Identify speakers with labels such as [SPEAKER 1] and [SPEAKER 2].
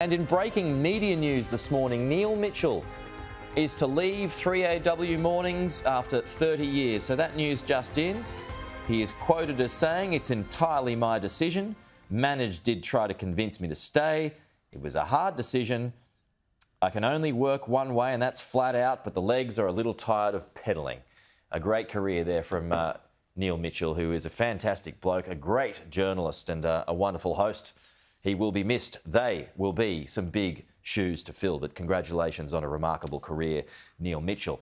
[SPEAKER 1] And in breaking media news this morning, Neil Mitchell is to leave 3AW mornings after 30 years. So that news just in. He is quoted as saying, It's entirely my decision. Manage did try to convince me to stay. It was a hard decision. I can only work one way, and that's flat out, but the legs are a little tired of pedalling. A great career there from uh, Neil Mitchell, who is a fantastic bloke, a great journalist, and uh, a wonderful host. He will be missed. They will be some big shoes to fill. But congratulations on a remarkable career, Neil Mitchell.